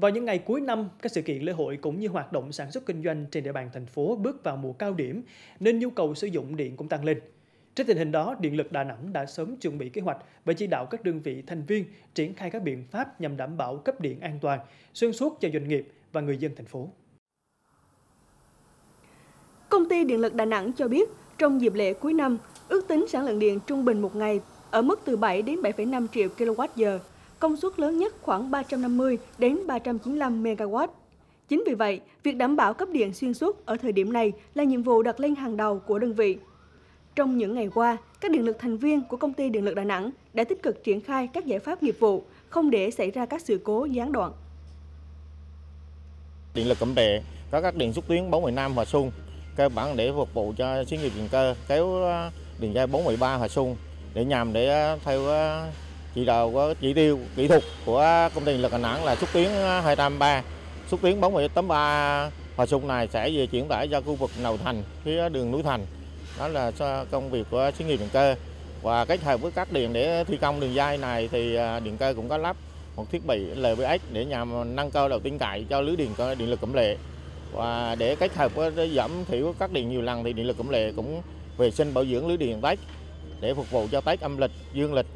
Vào những ngày cuối năm, các sự kiện lễ hội cũng như hoạt động sản xuất kinh doanh trên địa bàn thành phố bước vào mùa cao điểm nên nhu cầu sử dụng điện cũng tăng lên. trước tình hình đó, Điện lực Đà Nẵng đã sớm chuẩn bị kế hoạch và chỉ đạo các đơn vị thành viên triển khai các biện pháp nhằm đảm bảo cấp điện an toàn, xuyên suốt cho doanh nghiệp và người dân thành phố. Công ty Điện lực Đà Nẵng cho biết, trong dịp lễ cuối năm, ước tính sản lượng điện trung bình một ngày ở mức từ 7 đến 7,5 triệu kWh, công suất lớn nhất khoảng 350 đến 395 MW. Chính vì vậy, việc đảm bảo cấp điện xuyên suốt ở thời điểm này là nhiệm vụ đặt lên hàng đầu của đơn vị. Trong những ngày qua, các điện lực thành viên của công ty Điện lực Đà Nẵng đã tích cực triển khai các giải pháp nghiệp vụ, không để xảy ra các sự cố gián đoạn. Điện lực Cẩm Trệ có các điện xúc tuyến 415 Hòa Xuân, cơ bản để phục vụ cho xí nghiệp điện cơ kéo ờ, điện dây 413 Hòa Xuân để nhằm để à, theo à, chỉ đạo của chỉ tiêu kỹ thuật của công ty điện lực Đà Nẵng là xúc tuyến 203, à, xúc tuyến 483 Hòa Xuân này sẽ về chuyển tải ra khu vực Đầu Thành, phía đường núi Thành. Đó là công việc của xí nghiệp điện cơ. Và kết hợp với các điện để thi công đường dây này thì à, điện cơ cũng có lắp một thiết bị LVX để nhằm nâng cao đầu tin cậy cho lưới điện điện lực Cẩm Lệ. Và để kết hợp với giảm thiểu các điện nhiều lần thì điện lực Cẩm Lệ cũng vệ sinh bảo dưỡng lưới điện Tết để phục vụ cho Tết âm lịch, dương lịch.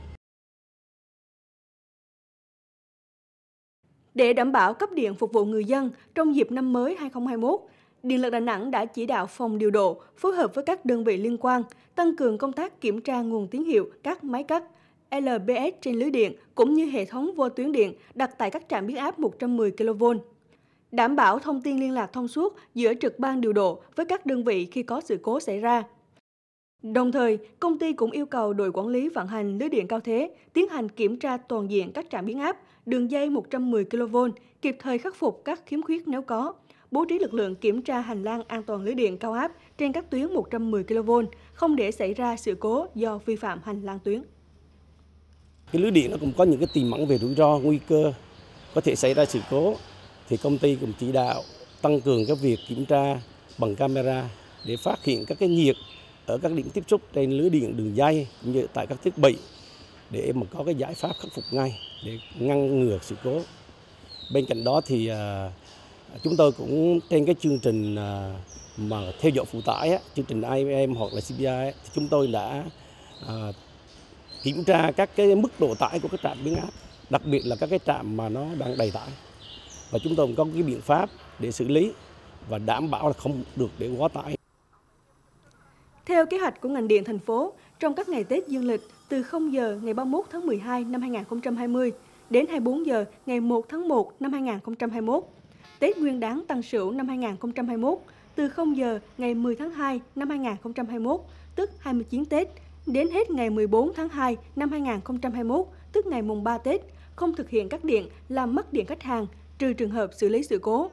Để đảm bảo cấp điện phục vụ người dân trong dịp năm mới 2021, Điện lực Đà Nẵng đã chỉ đạo phòng điều độ phối hợp với các đơn vị liên quan tăng cường công tác kiểm tra nguồn tín hiệu các máy cắt LBS trên lưới điện cũng như hệ thống vô tuyến điện đặt tại các trạm biến áp 110 kV. Đảm bảo thông tin liên lạc thông suốt giữa trực ban điều độ với các đơn vị khi có sự cố xảy ra. Đồng thời, công ty cũng yêu cầu đội quản lý vận hành lưới điện cao thế tiến hành kiểm tra toàn diện các trạm biến áp, đường dây 110 kV, kịp thời khắc phục các khiếm khuyết nếu có, bố trí lực lượng kiểm tra hành lang an toàn lưới điện cao áp trên các tuyến 110 kV, không để xảy ra sự cố do vi phạm hành lang tuyến. Cái lưới điện nó cũng có những cái tiềm ẩn về rủi ro, nguy cơ có thể xảy ra sự cố thì công ty cũng chỉ đạo tăng cường các việc kiểm tra bằng camera để phát hiện các cái nhiệt ở các điểm tiếp xúc trên lưới điện đường dây cũng như tại các thiết bị để mà có cái giải pháp khắc phục ngay để ngăn ngừa sự cố. Bên cạnh đó thì à, chúng tôi cũng trên cái chương trình à, mà theo dõi phụ tải chương trình IMM hoặc là CPI thì chúng tôi đã à, kiểm tra các cái mức độ tải của các trạm biến áp, đặc biệt là các cái trạm mà nó đang đầy tải. Và chúng tôi cũng có cái biện pháp để xử lý và đảm bảo là không được để quá tải. Theo kế hoạch của ngành điện thành phố, trong các ngày Tết dương lịch từ 0 giờ ngày 31 tháng 12 năm 2020 đến 24 giờ ngày 1 tháng 1 năm 2021, Tết Nguyên đán Tân Sửu năm 2021 từ 0 giờ ngày 10 tháng 2 năm 2021, tức 29 Tết, đến hết ngày 14 tháng 2 năm 2021, tức ngày mùng 3 Tết, không thực hiện cắt điện làm mất điện khách hàng, trừ trường hợp xử lý sự cố.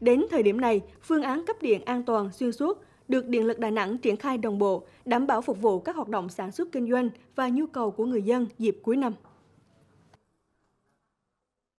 Đến thời điểm này, phương án cấp điện an toàn xuyên suốt được Điện lực Đà Nẵng triển khai đồng bộ, đảm bảo phục vụ các hoạt động sản xuất kinh doanh và nhu cầu của người dân dịp cuối năm.